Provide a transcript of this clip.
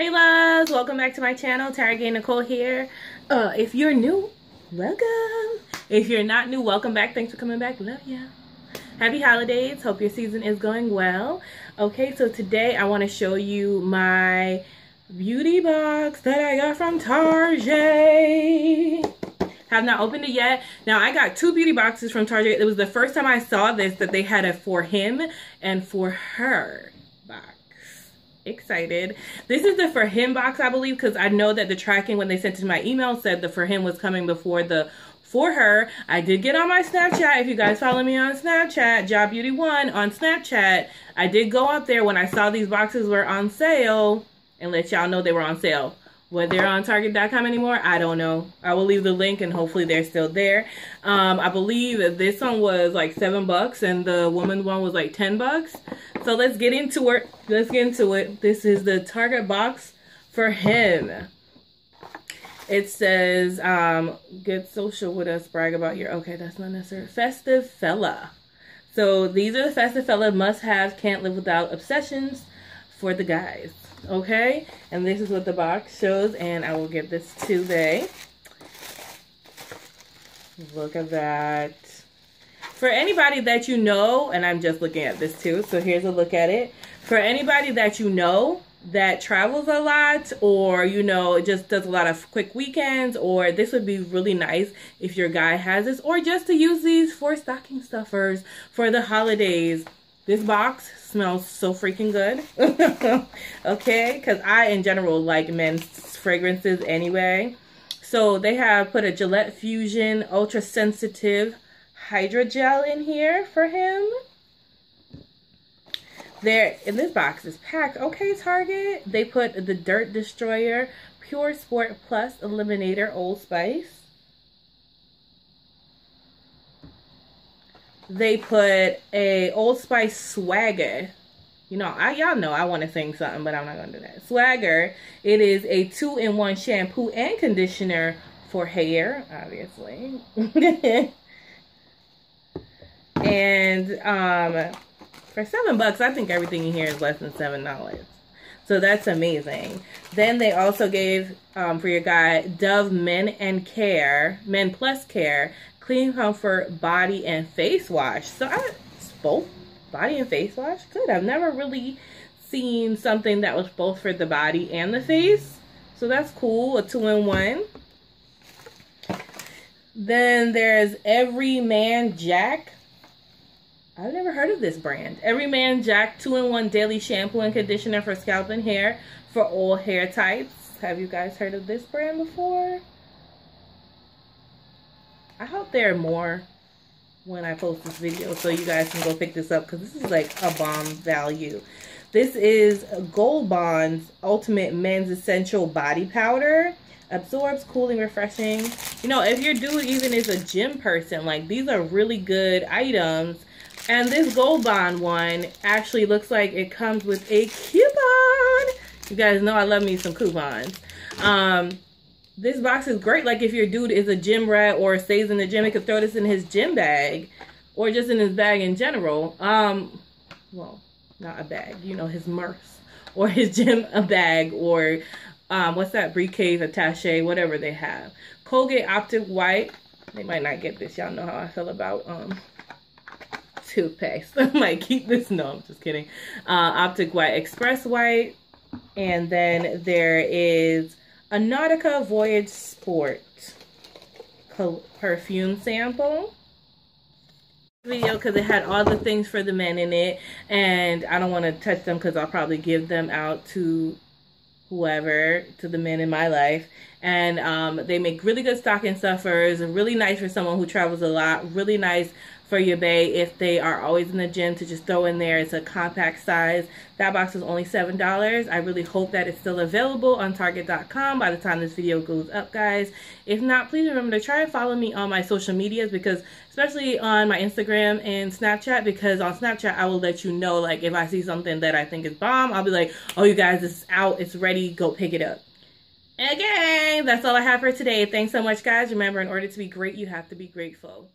Hey loves, welcome back to my channel. Taragaye Nicole here. Uh, if you're new, welcome. If you're not new, welcome back. Thanks for coming back. Love ya. Happy holidays. Hope your season is going well. Okay, so today I want to show you my beauty box that I got from Target. Have not opened it yet. Now, I got two beauty boxes from Target. It was the first time I saw this that they had it for him and for her excited. This is the for him box, I believe, because I know that the tracking when they sent it to my email said the for him was coming before the for her. I did get on my Snapchat. If you guys follow me on Snapchat, Jah Beauty One on Snapchat, I did go up there when I saw these boxes were on sale and let y'all know they were on sale. Whether they're on Target.com anymore, I don't know. I will leave the link and hopefully they're still there. Um, I believe this one was like seven bucks and the woman one was like ten bucks. So let's get into it. Let's get into it. This is the Target box for him. It says, um, get social with us, brag about your, okay, that's not necessary. Festive fella. So these are the festive fella must have, can't live without obsessions for the guys okay? And this is what the box shows and I will give this to they look at that. For anybody that you know and I'm just looking at this too so here's a look at it. For anybody that you know that travels a lot or you know just does a lot of quick weekends or this would be really nice if your guy has this or just to use these for stocking stuffers for the holidays this box smells so freaking good. okay, because I in general like men's fragrances anyway. So they have put a Gillette Fusion Ultra Sensitive Hydrogel in here for him. There in this box is packed. Okay, Target. They put the Dirt Destroyer Pure Sport Plus Eliminator Old Spice. They put a Old Spice Swagger. You know, I y'all know I want to sing something, but I'm not gonna do that. Swagger. It is a two-in-one shampoo and conditioner for hair, obviously. and um, for seven bucks, I think everything in here is less than seven dollars. So that's amazing. Then they also gave um, for your guy Dove Men and Care, Men Plus Care Clean Comfort Body and Face Wash. So I both body and face wash. Good. I've never really seen something that was both for the body and the face. So that's cool. A two-in-one. Then there's Every Man Jack. I've never heard of this brand. Every Man Jack 2-in-1 Daily Shampoo and Conditioner for Scalp and Hair for all hair types. Have you guys heard of this brand before? I hope there are more when I post this video so you guys can go pick this up because this is like a bomb value. This is Gold Bond's Ultimate Men's Essential Body Powder. Absorbs, cooling, refreshing. You know, if your dude even is a gym person, like these are really good items. And this Gold Bond one actually looks like it comes with a coupon. You guys know I love me some coupons. Um, this box is great. Like if your dude is a gym rat or stays in the gym, he could throw this in his gym bag or just in his bag in general. Um, well, not a bag, you know, his mirth or his gym a bag or um, what's that briefcase, attache, whatever they have. Colgate Optic White. They might not get this. Y'all know how I feel about um toothpaste. I might keep this. No, I'm just kidding. Uh, Optic White Express White. And then there is a Nautica Voyage Sport perfume sample video because it had all the things for the men in it and I don't want to touch them because I'll probably give them out to whoever to the men in my life and um, they make really good stocking stuffers really nice for someone who travels a lot really nice for your bae if they are always in the gym to just throw in there. It's a compact size. That box is only $7. I really hope that it's still available on Target.com by the time this video goes up, guys. If not, please remember to try and follow me on my social medias because especially on my Instagram and Snapchat because on Snapchat I will let you know like if I see something that I think is bomb, I'll be like, oh you guys, it's out, it's ready, go pick it up. Again, that's all I have for today. Thanks so much, guys. Remember, in order to be great, you have to be grateful.